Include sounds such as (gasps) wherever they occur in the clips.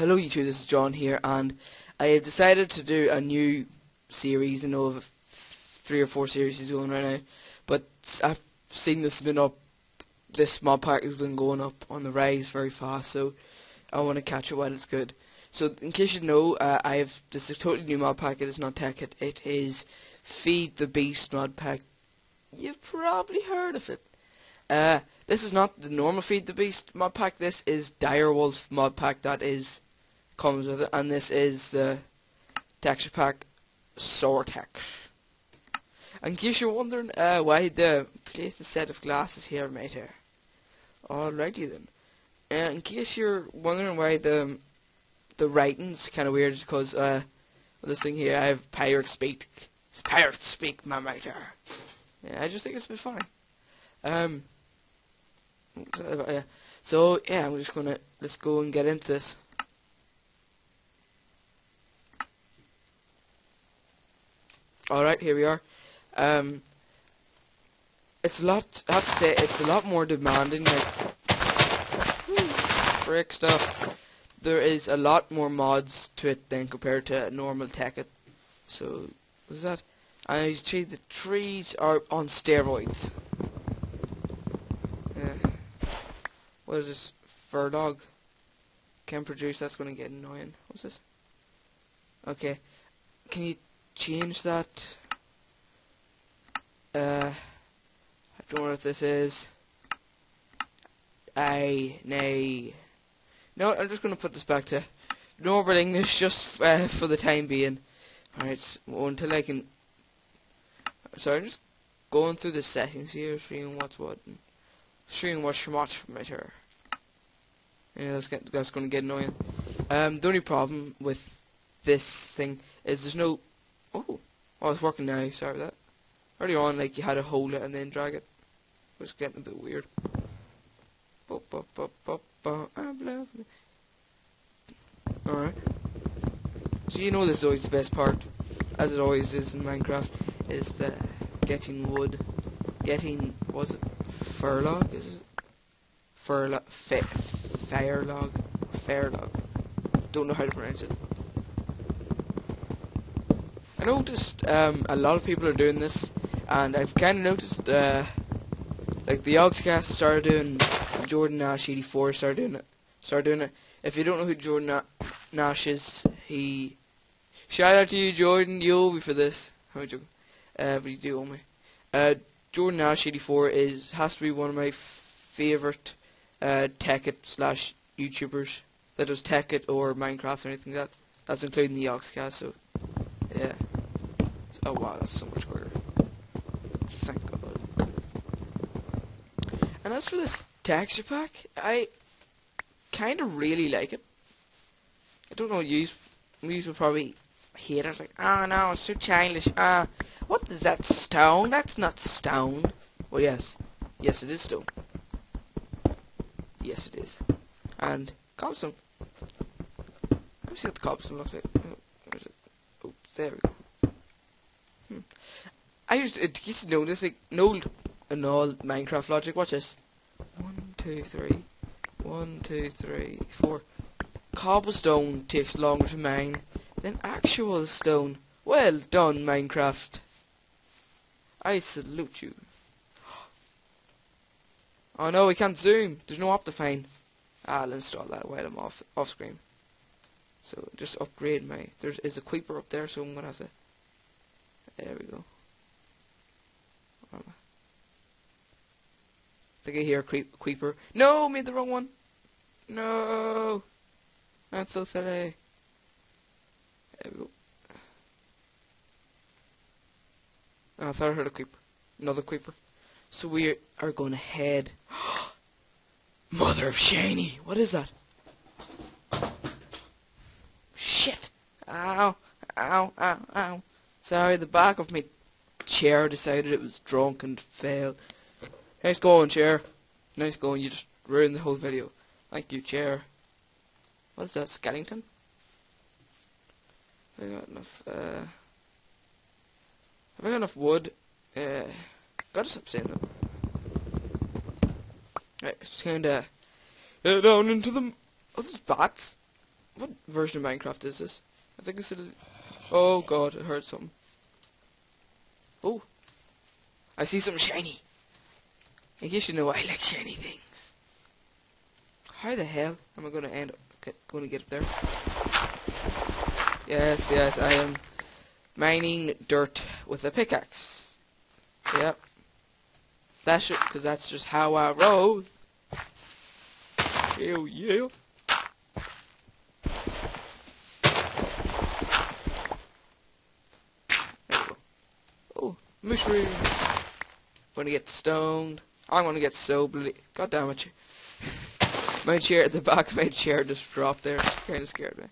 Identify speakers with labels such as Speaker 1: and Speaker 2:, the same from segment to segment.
Speaker 1: Hello YouTube, this is John here and I have decided to do a new series, I know of three or four series going right now, but I've seen this been up, this mod pack has been going up on the rise very fast, so I want to catch it while it's good. So in case you know, uh, I have, this is a totally new mod pack, it is not Tekkit, it is Feed the Beast mod pack. You've probably heard of it. Uh, this is not the normal Feed the Beast mod pack, this is Direwolf mod pack that is comes with it, and this is the texture pack Soartex. In case you're wondering uh, why the place the set of glasses here made here. Alrighty then. Uh, in case you're wondering why the the writing's kind of weird, because uh, this thing here I have pirate speak. It's pirate speak, my writer. Yeah, I just think it's a bit funny. Um. Uh, so yeah, I'm just gonna let's go and get into this. Alright, here we are. Um, it's a lot, I have to say, it's a lot more demanding, like, frick stuff. There is a lot more mods to it than compared to a normal Tekkit. So, what's that? And you see the trees are on steroids. Yeah. What is this? Fur dog. Can produce, that's gonna get annoying. What's this? Okay. Can you change that. Uh, I don't know what this is. I nay. No, I'm just going to put this back to normal English just uh, for the time being. Alright, until I can... So I'm just going through the settings here, seeing what's what, seeing what's what right here. Yeah, that's, get, that's going to get annoying. Um, the only problem with this thing is there's no Oh, oh, it's working now. Sorry about that. Early on, like you had to hold it and then drag it. It was getting a bit weird. Alright. So you know this is always the best part, as it always is in Minecraft, is the getting wood, getting, was it, fur log, is it? Fur log, fire log. Don't know how to pronounce it. Noticed um, a lot of people are doing this, and I've kind of noticed, uh, like the Yogscast started doing, Jordan Nash 84 started doing it, started doing it. If you don't know who Jordan Na Nash is, he, shout out to you Jordan, you owe me for this. (laughs) How joking? Uh, but you do owe me. Uh, Jordan Nash 84 is has to be one of my favorite uh, Tekkit slash YouTubers that does Tekkit or Minecraft or anything like that. That's including the Yogscast, so. Oh wow, that's so much quicker. Thank God. And as for this texture pack, I kind of really like it. I don't know, you you would probably hate it. It's like, oh no, it's so childish. Ah, uh, what is that stone? That's not stone. Well, yes. Yes, it is stone. Yes, it is. And cobblestone. Let me see what the cobblestone looks like. Where's it? Oh, there we go. I used used to know this, like, an old, an old Minecraft logic. Watch this. One, two, three. One, two, three, four. Cobblestone takes longer to mine than actual stone. Well done, Minecraft. I salute you. Oh no, we can't zoom. There's no Optifine. I'll install that while I'm off off screen. So just upgrade my. There is a creeper up there, so I'm gonna have to. There we go. Think I hear a creep creeper. No, made the wrong one. No. I'm so silly. There we go. Oh, I thought I heard a creeper. Another creeper. So we are going to head. (gasps) Mother of Shiny! What is that? Shit! Ow! Ow! Ow! Ow! Sorry, the back of me chair decided it was drunk and failed. Nice going, chair. Nice going. You just ruined the whole video. Thank you, chair. What is that, Skellington? Have I got enough, uh... Have I got enough wood? Uh... Gotta stop saying that. Right, just kinda... Get down into the... Oh, there's bats. what version of Minecraft is this? I think it's a... Oh god, I heard something. Oh. I see something shiny. I guess you know I like shiny things. How the hell am I going to end up going to get up there? Yes, yes, I am mining dirt with a pickaxe. Yep. That's it, because that's just how I roll. Hell yeah. Oh, mushroom. Gonna get stoned. I'm gonna get so ble- God damn it. my chair at the back of my chair just dropped there. It kinda scared me.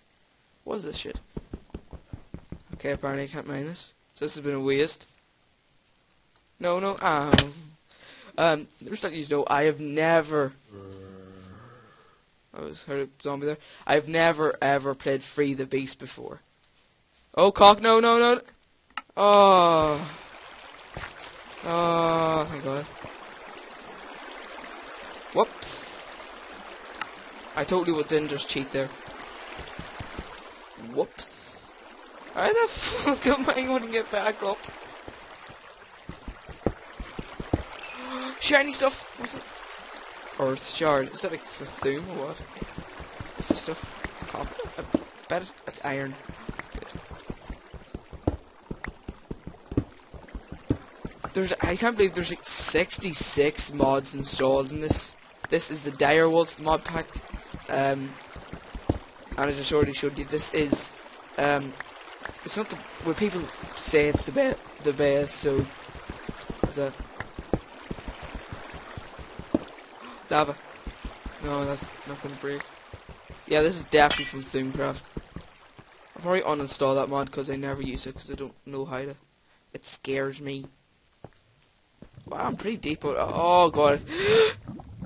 Speaker 1: What is this shit? Okay, apparently I can't mine this. So this has been a waste. No, no, ow. Um, just let you know, I have never... I was heard a zombie there. I've never ever played Free the Beast before. Oh, cock, no, no, no. Oh. Oh, thank God. Whoops. I totally didn't just cheat there. Whoops. How the (laughs) fuck am I going to get back up? (gasps) Shiny stuff! What's it? Earth shard. Is that like Thaum or what? What's this stuff? Copper? I bet it's, it's iron. Good. There's, I can't believe there's like 66 mods installed in this. This is the Direwolf mod pack. Um, and I just already showed you, this is, um, it's not the, where people say it's the, be the best, so, that, (gasps) lava. No, that's not gonna break. Yeah, this is definitely from Thaumcraft. I'll probably uninstall that mod because I never use it because I don't know how to. It scares me. Wow, I'm pretty deep. Out. Oh god, (gasps)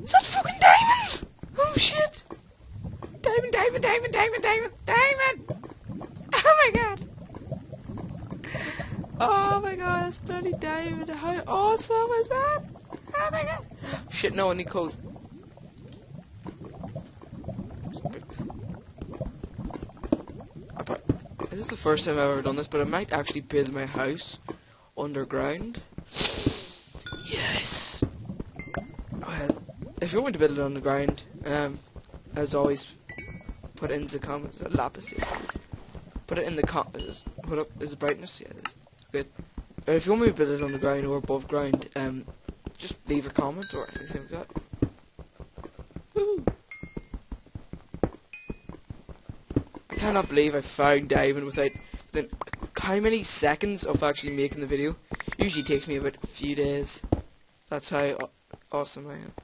Speaker 1: is that fucking diamond? Oh shit! Diamond, diamond, diamond, diamond, diamond! Oh my god! Oh my god, that's bloody diamond! How awesome is that? Oh my god! Shit, no, I need code. This is the first time I've ever done this, but I might actually build my house underground. Yes. Well, if you want to build it underground, um, as always, put it in the comments. Uh, lapis, yes, Put it in the comments. Put up is the brightness. Yeah, it is. Good. If you want me to build it on the ground or above ground, um, just leave a comment or anything like that. Woo! I cannot believe I found diamond without then how many seconds of actually making the video. Usually takes me about a few days. That's how awesome I am.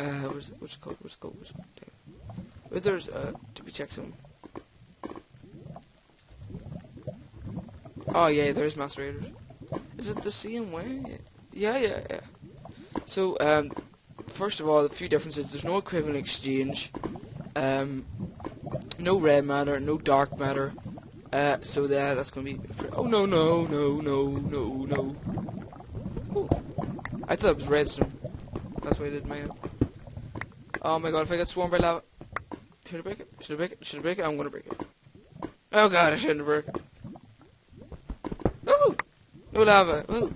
Speaker 1: Uh, what's what's it called? What's it called? What's it called? There's uh, to be check some. Oh yeah, there's master raiders. Is it the same way? Yeah, yeah, yeah. So um, first of all, a few differences. There's no equivalent exchange. Um, no red matter, no dark matter. Uh, so that that's gonna be. Oh no no no no no no. Ooh. I thought it was redstone. That's why I did mine. Oh my god! If I get swarmed by lava, should I break it? Should I break it? Should I break it? I'm gonna break it. Oh god! I shouldn't broke it. Oh! No lava. Ooh.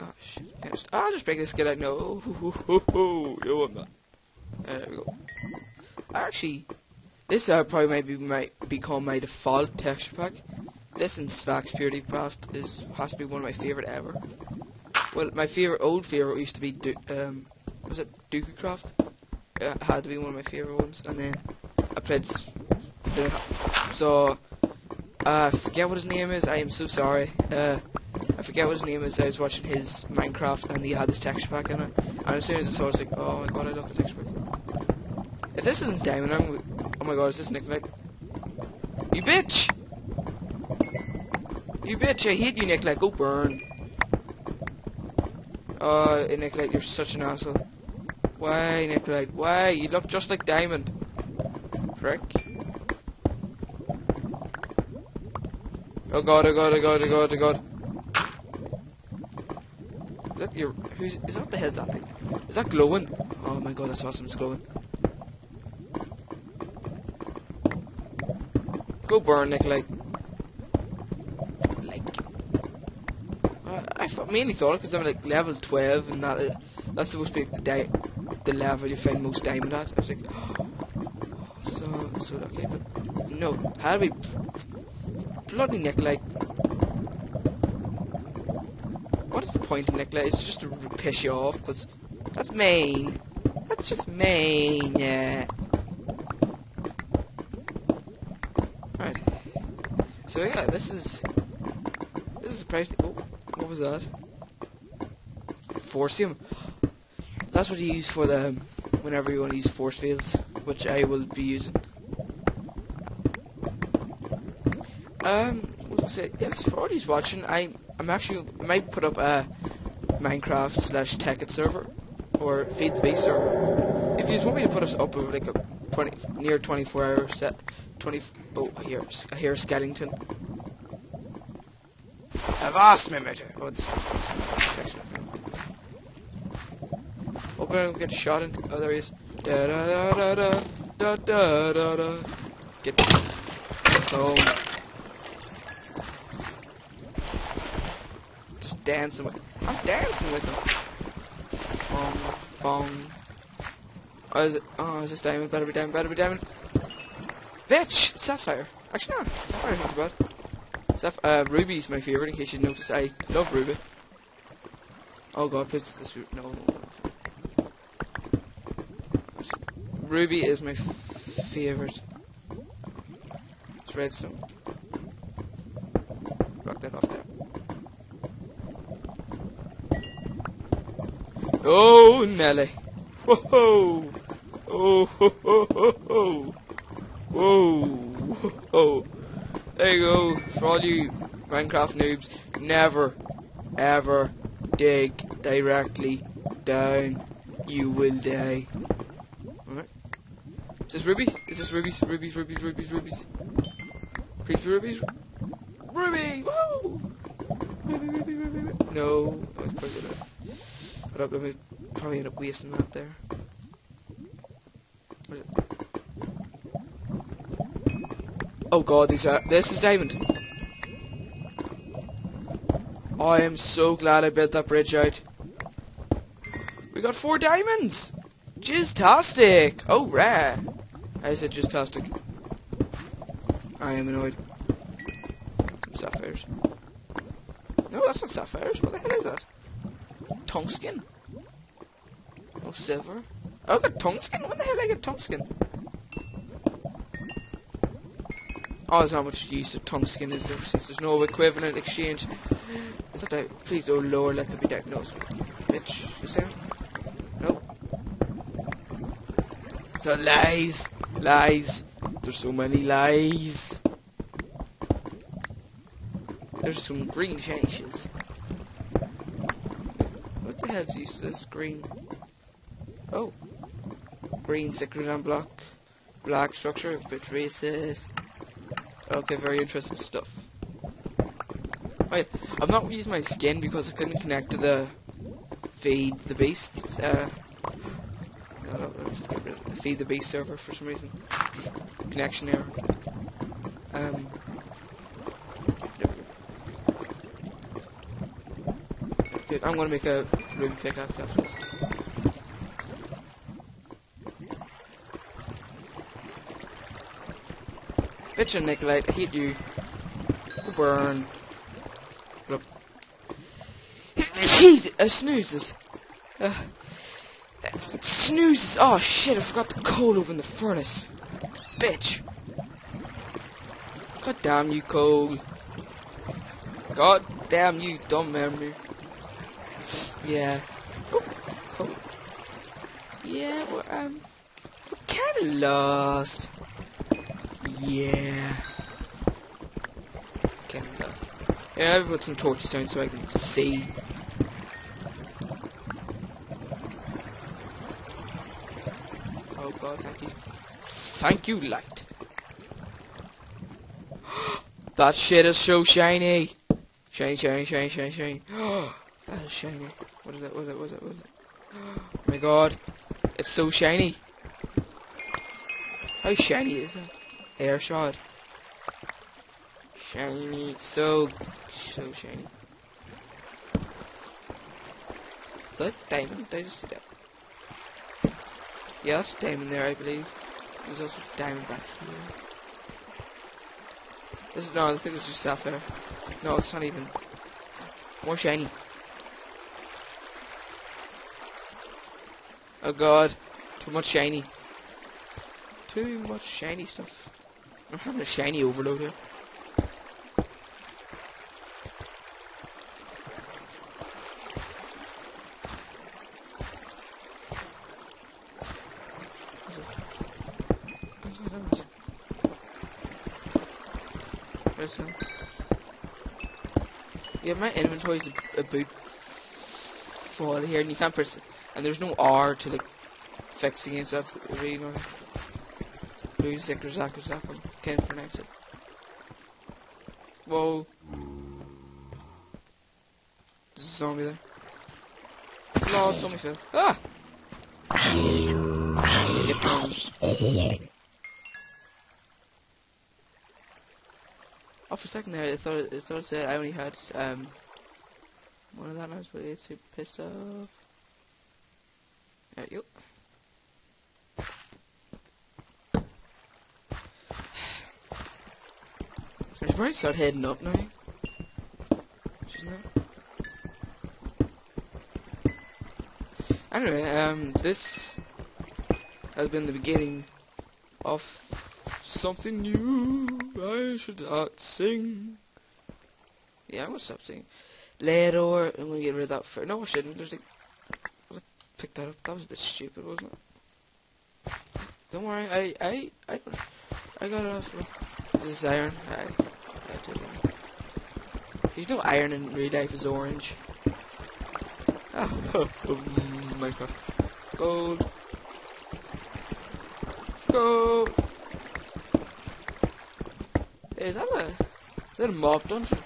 Speaker 1: Oh shit! I'll just break this skid out. No. No, I'm not. There we go. Actually, this uh, probably might be might become my default texture pack. This in Sphax Purity Craft is has to be one of my favorite ever. Well, my favorite old favorite used to be um, was it Dokucraft? It had to be one of my favorite ones, and then I played. So uh, I forget what his name is. I am so sorry. Uh, I forget what his name is. I was watching his Minecraft, and he had this texture pack in it. And as soon as I saw it, I was like, oh my god, I love the texture pack. If this isn't Diamond, I'm... Oh my god, is this Nick Nick? You bitch! You bitch, I hate you, Nick Go burn. Uh, Nick like you're such an asshole. Why, Nick Why? You look just like Diamond. Frick. Oh god, oh god, oh god, oh god, oh god. Is that your... Who's... Is that what the hell's that thing? Is that glowing? Oh my god, that's awesome. It's glowing. Go burn, nikolite. Like. Uh, I mainly thought it because I'm like level 12 and that, uh, that's supposed to be the, the level you find most diamond at. I was like, (gasps) so, so okay, but no. How do we. Bloody nikolite. What is the point of nikolite? It's just to piss you off because that's mean. That's just mean, yeah. Right. So yeah, this is this is surprising. Oh, what was that? Forcium. That's what you use for the um, whenever you want to use force fields, which I will be using. Um, what was I say? Yes, for all these watching, I I'm actually I might put up a Minecraft slash Tekkit server or Feed the Beast server. If you just want me to put us up with like a 20 near 24 hour set, 20 oh here I hear Skellington. I've asked me, mate. Oh, gonna get shot in. Oh, there he is. Da da da da da da da da. Get. home! Just dancing with. I'm dancing with him. Bong, bong. Oh, is it? Oh, is this diamond? Better be diamond. Better be diamond. Bitch! Sapphire. Actually, no. Sapphire is not bad. Sapp uh, ruby is my favorite. In case you notice, I love Ruby. Oh god, please. This, no. Ruby is my favorite. It's redstone. Rock that off there. Oh, Nelly. Whoa! Oh, ho, ho, ho, ho. Whoa! Whoa! There you go. For all you Minecraft noobs, never, ever dig directly down. You will die. Is this Ruby? Is this? Ruby's, Ruby's, Ruby's, Ruby's. Please be Ruby's. Ruby! Whoa! Ruby, Ruby, Ruby, Ruby. No. Oh, I was probably gonna... But I'm gonna probably end up wasting that there. Oh god, these are this is diamond. I am so glad I built that bridge out. We got four diamonds! Jizztastic! Oh rare! I said jizztastic. I am annoyed. Sapphires. No, that's not sapphires. What the hell is that? Tungskin? Oh, silver. Oh, I got tungskin? When the hell did I get tungskin? Oh, there's not much use of tungskin is there since there's no equivalent exchange. Is that down? Please, oh lord, let there be. No, bitch. Is there? No. So lies. Lies. There's so many lies. There's some green changes. What the hell's this green? Oh. Green secret on block. Black structure, bit racist. Okay, very interesting stuff. Yeah. I'm not using my skin because I couldn't connect to the feed the beast. Uh, no, no, no, just get rid of the feed the beast server for some reason. Connection error. Um. Good. I'm gonna make a ruby pickaxe after this. Bitch and nikolite, I hate you. Burn. Look. (laughs) Jeez, uh, snoozes. Uh, snoozes. Oh shit, I forgot the coal over in the furnace. Bitch. God damn you, coal. God damn you, dumb memory. Yeah. Oh, coal. Yeah, we're, um, we're kinda lost. Yeah. Go. Yeah, I've put some torches down so I can see. Oh god, thank you. Thank you, light. (gasps) that shit is so shiny. Shiny, shiny, shiny, shiny, shiny. (gasps) that is shiny. What is that? What is that? What is that? What is that? Oh (gasps) my god. It's so shiny. How shiny is it? Air shot. Shiny. So, so shiny. Is that diamond? Did I just see that? Yeah, that's diamond there, I believe. There's also diamond back here. This no, I think it's just sapphire. No, it's not even. More shiny. Oh god, too much shiny. Too much shiny stuff. I'm having a shiny overload here. What's this? What's that diamond? That? Yeah, my inventory is a bit full here, and you can't press it. And there's no R to like fix the game, so that's really annoying. Blue Zicker Zacker Zacker. Can't pronounce it. Whoa. There's a zombie there. No, zombie fell. Ah! Comes. Oh, for a second there, I thought it, I thought said I only had um one of that, and I was really super pissed off. There go. I should probably start heading up now. Anyway, um, this has been the beginning of something new. I should not sing. Yeah, I'm gonna stop singing. Later, I'm gonna get rid of that. For no, I shouldn't. There's like, pick that up. That was a bit stupid, wasn't it? Don't worry. I, I, I, I got it off. This is iron. I, I did it. There's no iron in real life. Is orange. Oh, (laughs) oh, Minecraft. Gold. Go. Is that a, is that a mob dungeon?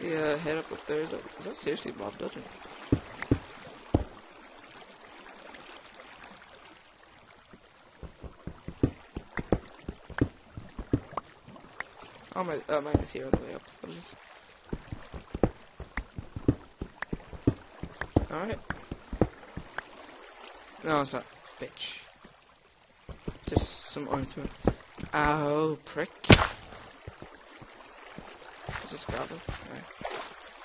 Speaker 1: Yeah, head up up there. Is that, is that seriously a mob dungeon? Oh my, oh mine is here on the way up. What is this? Alright. No, it's not. Bitch. Just some ornament. Ow, oh, prick. Is this gravel? Right.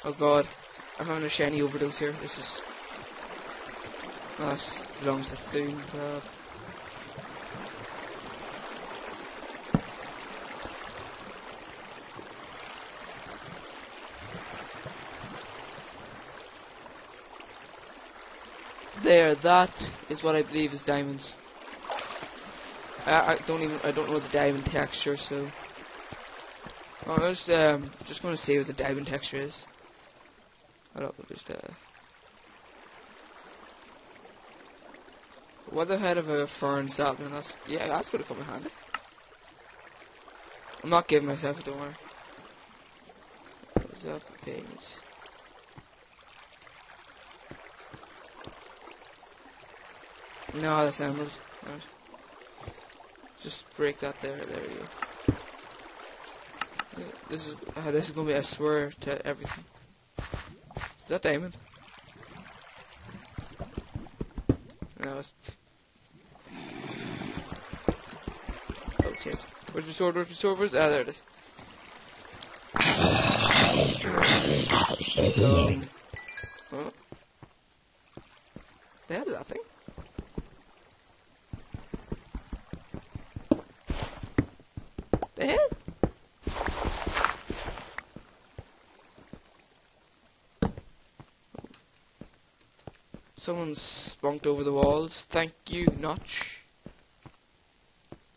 Speaker 1: Oh god. I'm having a shiny overdose here. This is... Oh, this belongs to Thune Club. There, that is what I believe is diamonds. I, I don't even I don't know the diamond texture, so oh, I was um just going to see what the diamond texture is. I don't know, just uh. What the head of a fern sapling? That's yeah, that's gonna come in handy. I'm not giving myself a is that? No, that's emerald. Right. Just break that there. There you go. This is uh, this is gonna be I swear to everything. Is that diamond? No, it's. Oh. Where's my sword? Where's my sword? Where's... Ah, there it is (laughs) huh? The hell is that thing? The hell? Someone's spunked over the walls. Thank you, Notch.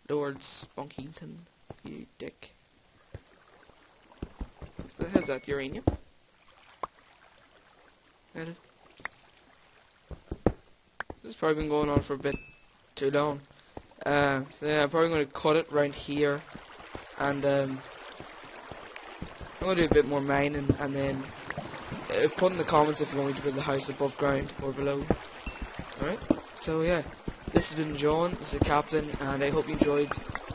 Speaker 1: Lord Spunkington, you dick. What the hell's that? Uranium? Is it? This has probably been going on for a bit too long. Uh, so yeah, I'm probably going to cut it right here. And um, I'm going to do a bit more mining and then uh, put in the comments if you want me to build the house above ground or below. Alright? So yeah, this has been John, this is the Captain, and I hope you enjoyed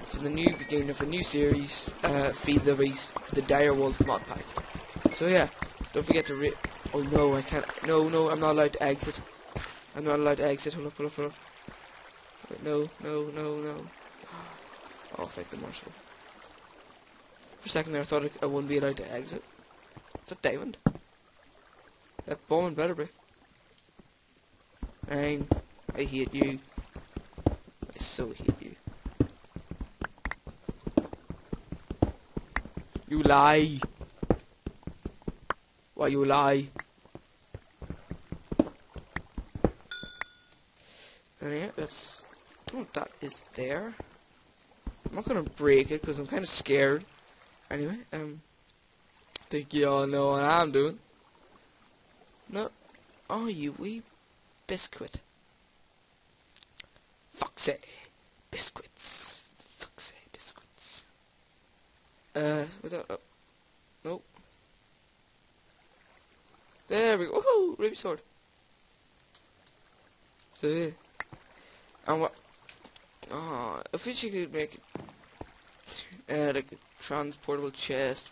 Speaker 1: for the new beginning of a new series, uh, Feed the Beast, the Dire Wolf mod pack. So yeah, don't forget to re- Oh no, I can't. No, no, I'm not allowed to exit. I'm not allowed to exit. Hold up, hold up, hold up. Wait, no, no, no, no. Oh, thank the marshal. For a second there, I thought I, I wouldn't be allowed to exit. Is that Diamond? That Bowman better be. Nine. I hate you. I so hate you. You lie. Why you lie? And yeah, that's. I don't that is there. I'm not gonna break it because I'm kind of scared. Anyway, um, think you all know what I'm doing. No, are you wee biscuit. Foxy biscuits. Foxy biscuits. Uh, without. Oh, nope. There we go. Woohoo! Ruby sword. So yeah. And what? Oh, I wish you could make it uh, like a transportable chest.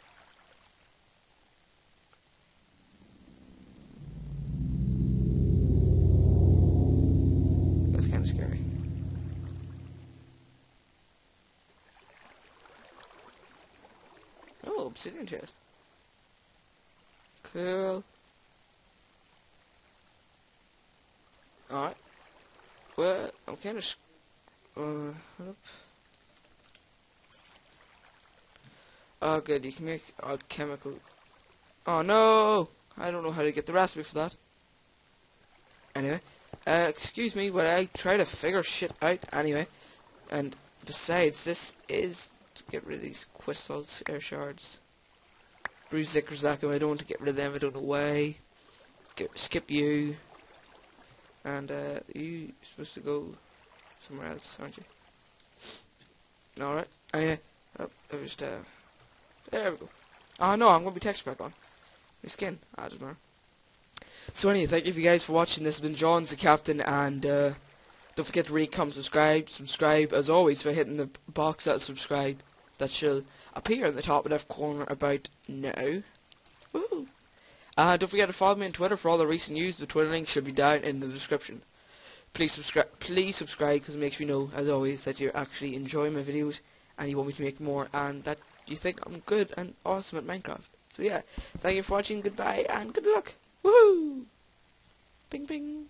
Speaker 1: Kind of scary. Oh, obsidian chest. Cool. Alright. Well, I'm kind of... Uh, up. Oh, good. You can make alchemical... Oh, no! I don't know how to get the recipe for that. Anyway. Uh, excuse me, but I try to figure shit out anyway. And besides, this is to get rid of these crystals, air shards. Bruise Zikrzak, I don't want to get rid of them, I don't know why. Get, skip you. And uh, you supposed to go somewhere else, aren't you? Alright. Anyway, oh, I just uh there we go. Oh no, I'm gonna be texture back on. My skin. I don't know. So anyway, thank you guys for watching. This has been John's the Captain and uh don't forget to rate, comment, subscribe, subscribe as always by hitting the box that subscribe that shall appear in the top left corner about now. Woohoo! Uh, don't forget to follow me on Twitter for all the recent news. The Twitter link should be down in the description. Please subscribe. Please subscribe because it makes me know, as always, that you're actually enjoying my videos and you want me to make more, and that you think I'm good and awesome at Minecraft. So yeah, thank you for watching. Goodbye and good luck. Woohoo! Bing bing.